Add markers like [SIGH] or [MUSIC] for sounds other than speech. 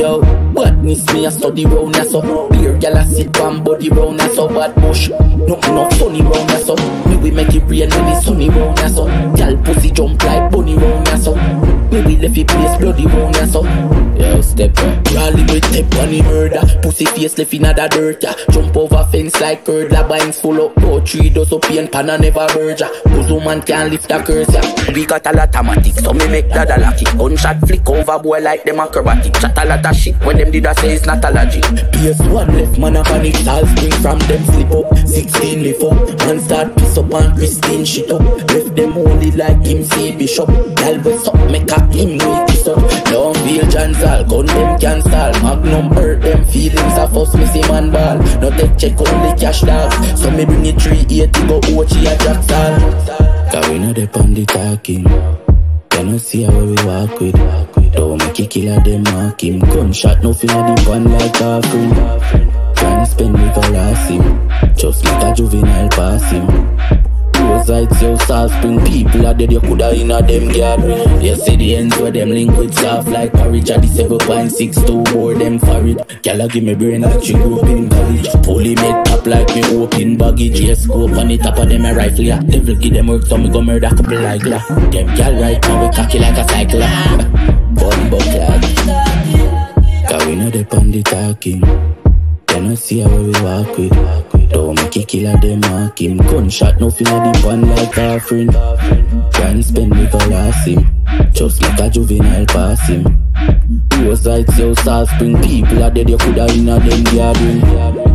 Yo, badness me a study round ya so Beer gal a sit one body round ya so Bad bush, nothing no funny round ya so Me we make it rain when it's sunny round ya so Gal pussy jump like bunny round ya so Me we left it place bloody round ya so step. Up Rally with step on the murder. Pussy face left in the dirt ya Jump over fence like curd La binds full up Go tree does up and pan and never merge ya Cause woman can't lift a curse ya We got a lot of matic So me make that a lucky. Gunshot flick over boy like them acrobatic. Chat a lot of shit when them did a say it's not a logic. PS1 left man a panic. All spring from them slip up. 16 lift up. Man start piss up and Christine shit up. Left them only like him see bishop. What's up make a him Magnum hurt them feelings I force me see man ball. No take check only cash dog. So me bring it 380 go OG a jack stall Cause we know they on the talking. You know see how we walk with. Don't make it killer them mark him. Gunshot no fear the one like a friend. Tryna spend me for him. Just like a juvenile pass him Yo South Spring people are dead you coulda in a them gathering You see the ends where them link with soft like porridge. At the 7.62 board them for it Gyal give me brain like she grew up in college. Fully made top like me open baggage. Yes scope on the top of them a rifle ya Devil give them work so me go murder couple like la Them gyal right now we cocky like a cycle [LAUGHS] Bun buckler Cause we know they on the talking. You know see how we walk with. it killer them mark him Gunshot no fear the one like a friend. Can spend me for last him Just like a juvenile pass him Those lights yo South Spring. People are dead you coulda in a them garden